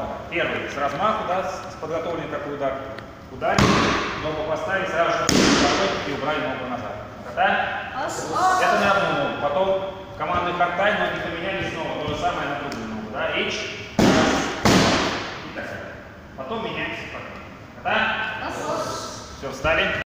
удара. Первый с размаху, да, с подготовленный такой удар. Ударили, ногу поставили, сразу же и убрали ногу назад. Да? Это на одну ногу. Потом командный half time, ноги поменяли снова. То же самое на другую ногу. Да? H. И так далее. Потом меняемся. Да? Все, встали.